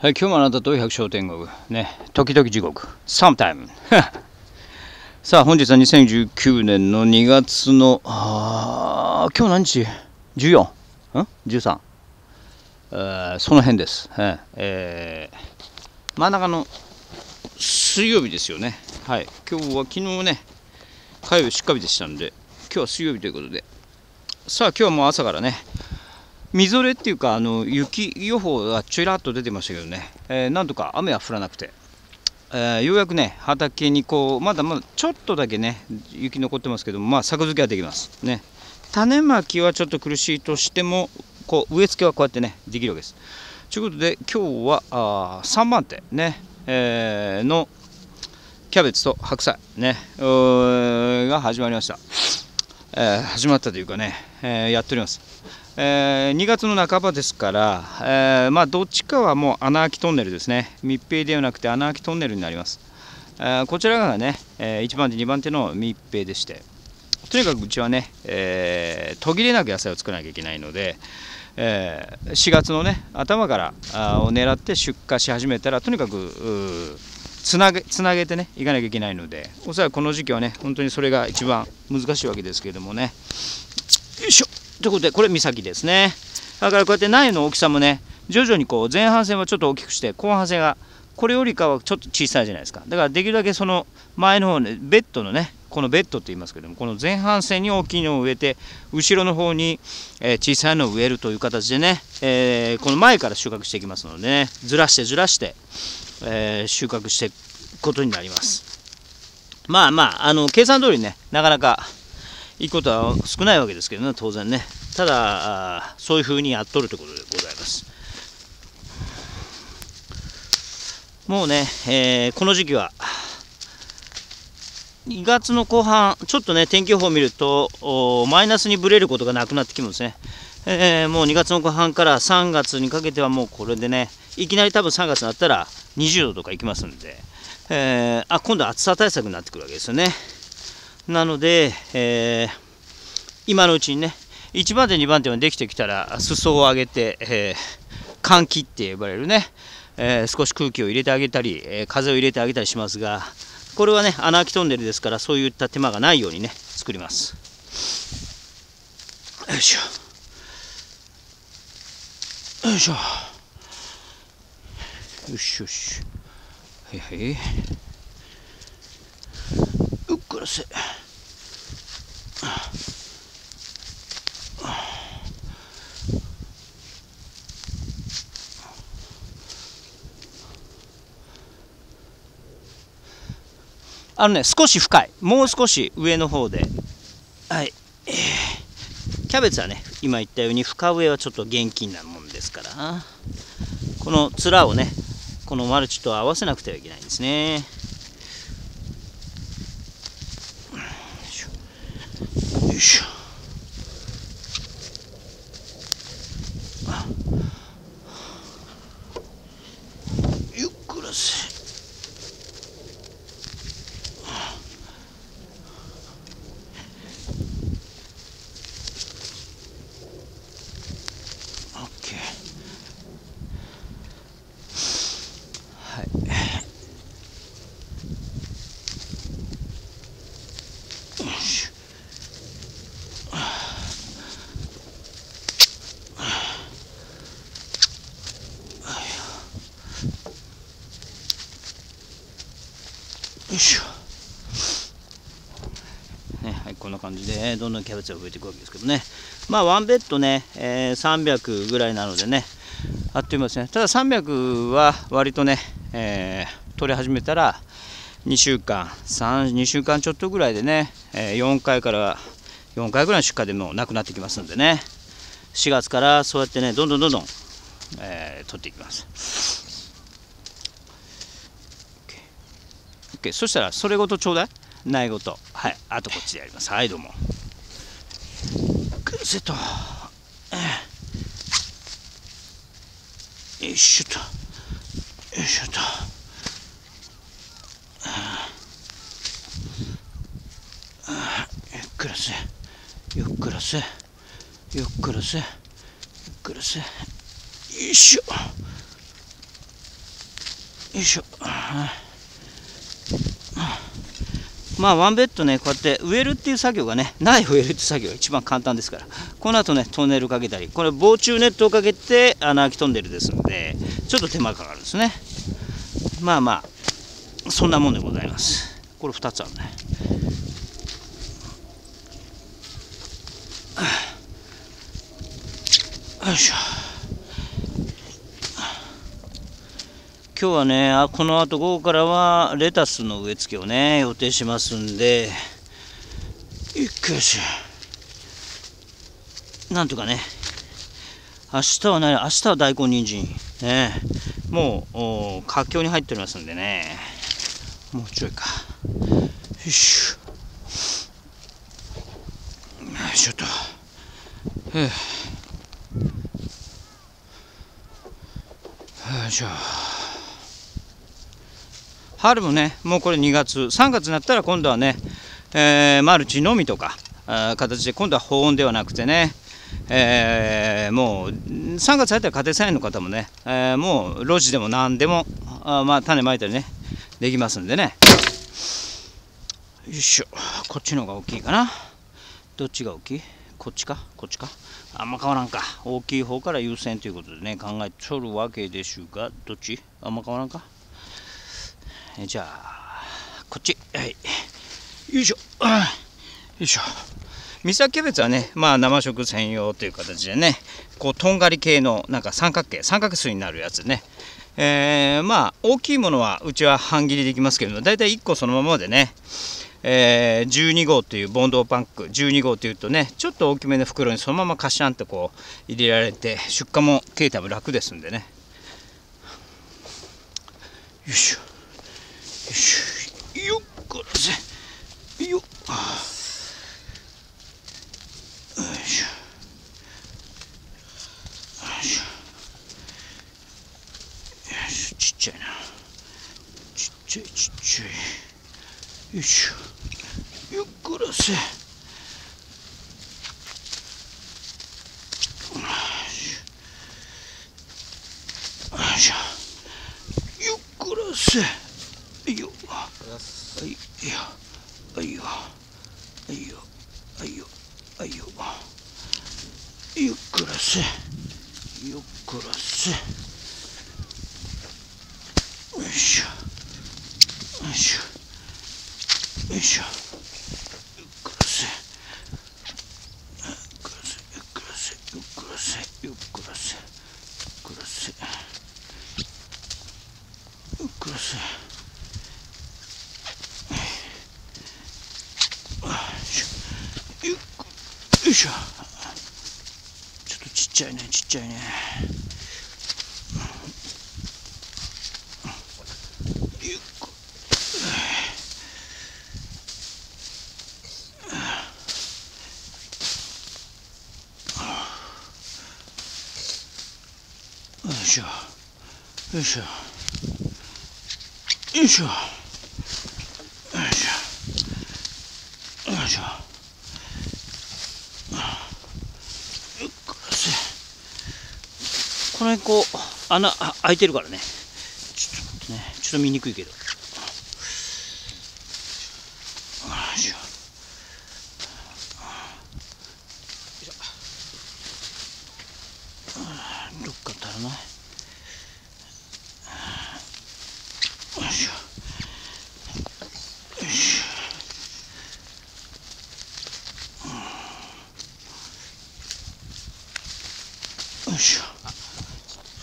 はい、今日もあなたと百姓天国。ね、時々地獄。サムタイム。さあ、本日は2019年の2月の、あ今日何日 ?14? ん ?13? えその辺です。はいえー真ん中の水曜日ですよね。はい。今日は昨日ね、火曜日出荷日でしたんで、今日は水曜日ということで、さあ、今日はもう朝からね、みぞれっていうかあの雪予報がちらっと出てましたけどね、えーなんとか雨は降らなくて、えーようやくね畑にこうまだまだちょっとだけね雪残ってますけどまあ作付けはできます。ね。種まきはちょっと苦しいとしてもこう植え付けはこうやってねできるわけです。ということで今日はあ3番手ね、えーのキャベツと白菜ねが始まりました。えー始まったというかね、えやっております、えー2月の半ばですから、えーまあどっちかはもう穴あきトンネルですね。密閉ではなくて穴あきトンネルになります、えーこちらがね、え1番手2番手の密閉でして。とにかくうちはね、え途切れなく野菜を作らなきゃいけないので、え4月のね頭からあを狙って出荷し始めたらとにかくつなげつなげてねいかなきゃいけないのでおそらくこの時期はね本当にそれが一番難しいわけですけれどもね。ということでこれ岬ですね。だからこうやって苗の大きさもね徐々にこう前半戦はちょっと大きくして後半戦がこれよりかはちょっと小さいじゃないですか。だからできるだけその前の方ねベッドのねこのベッドって言いますけどもこの前半戦に大きいのを植えて後ろの方に、え小さいのを植えるという形でね、えーこの前から収穫していきますのでねずらしてずらして、えー収穫していくことになります。まあまああの計算通りねなかなかいいことは少ないわけですけどね当然ね。ただそういうふうにやっとるということでございます。もうね、えーこの時期は2月の後半ちょっとね天気予報を見るとマイナスにぶれることがなくなってきますね、えーもう2月の後半から3月にかけてはもうこれでねいきなり多分3月になったら20度とかいきますんで、えーあ今度は暑さ対策になってくるわけですよね。なので、えー今のうちにね1番手2番手ができてきたら裾を上げて、えー換気って呼ばれるね、えー少し空気を入れてあげたり、えー風を入れてあげたりしますがこれはね穴あきトンネルですからそういった手間がないようにね作ります。よいしょ。よいしょ。よしよし。はいはい。うっくらせあのね少し深い。もう少し上の方で。はい、キャベツはね今言ったように深植えはちょっと厳禁なもんですから。この面をねこのマルチと合わせなくてはいけないんですねよいしょよいしょゆっくらせオッケーはいよしよいしょねはい、こんな感じでどんどんキャベツが増えていくわけですけどね。まあワンベッドね、えー300ぐらいなのでねあっという間ですね。ただ300は割とね、えー取り始めたら2週間3 2週間ちょっとぐらいでね、えー4回から4回ぐらいの出荷でもなくなってきますんでね。4月からそうやってねどんどんどんどん、えー取っていきます。OK そしたらそれごとちょうだい。苗ごと。はい。あとこっちでやります。はいどうも。セットえー。よいしょと。よいしょと。あー。ゆっくらせ。ゆっくらせ。ゆっくらせ。ゆっくらせ。よいしょ。よいしょ。まあワンベッドねこうやって植えるっていう作業がね苗を植えるっていう作業が一番簡単ですから。この後ねトンネルかけたりこれ防虫ネットをかけて穴あきトンネルですのでちょっと手間かかるんですね。まあまあそんなもんでございます。これ2つあるね。よいしょ。今日はねあこの後午後からはレタスの植え付けをね予定しますんでよいしょ。なんとかね明日はね明日は大根人参。ね。もう活況に入っておりますんでね。もうちょいか。よいしょ。よいしょと。よいしょ。春もねもうこれ2月3月になったら今度はね、えー、マルチのみとか形で今度は保温ではなくてね、えー、もう3月入ったら家庭菜園の方もね、えー、もう路地でも何でもあまあ種まいたりねできますんでね。よいしょ。こっちの方が大きいかな。どっちが大きい？こっちか？こっちか？あんま変わらんか。大きい方から優先ということでね考えとるわけでしゅがどっち？あんま変わらんか？じゃあこっち。はい。よいしょ。よいしょ。三崎キャベツはねまあ生食専用という形でねこうとんがり系のなんか三角形三角錐になるやつね。えー、まあ大きいものはうちは半切りできますけれども大体1個そのままでねえー、12号というボンドパンク12号というとねちょっと大きめの袋にそのままカシャンとこう入れられて出荷も携帯も楽ですんでね。よいしょ。よっこらせ。よっ。よいしょよいしょよしちっちゃいなちっちゃいちっちゃいよいしょよっこらせよいしょよっこらせいよはいよあいよあいよあいよあいよゆっくらせゆっくらせよいしょよいしょよいしょよっこらせよっこらせよっこらせよっこらせよっこらせよっこらせよっこらせよいしょ。ちょっとちっちゃいねちっちゃいね。よっこよいしょ。よいしょ。よいしょ。よいしょ。よいしょ。この辺こう穴開いてるからね。ちょっと待ってねちょっと見にくいけど。どっか足らな。いよいしょ。よいしょ。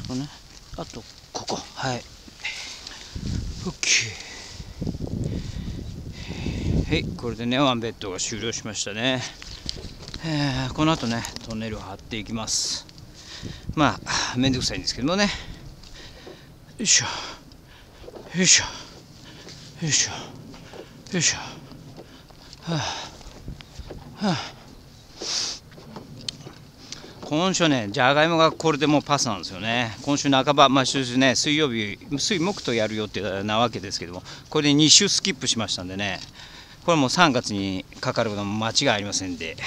こね。あとここ。はい。OK はい。これでねワンベッドが終了しましたね、この後ねトンネルを張っていきます。まあめんどくさいんですけどもね。よいしょ。よいしょ。よいしょ。よいしょ。はあ。はあ。今週ね、じゃがいもがこれでもうパスなんですよね。今週半ば、まあ、週ね、水曜日、水木とやる予定なわけですけども、これで2週スキップしましたんでね、これもう3月にかかることも間違いありませんで。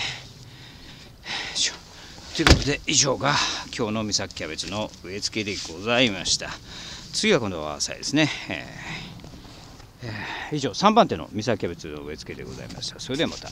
ということで、以上が今日の三崎キャベツの植え付けでございました。次は今度は朝ですね、えーえー以上3番手の三沢キャベツの植え付けでございましたそれではまた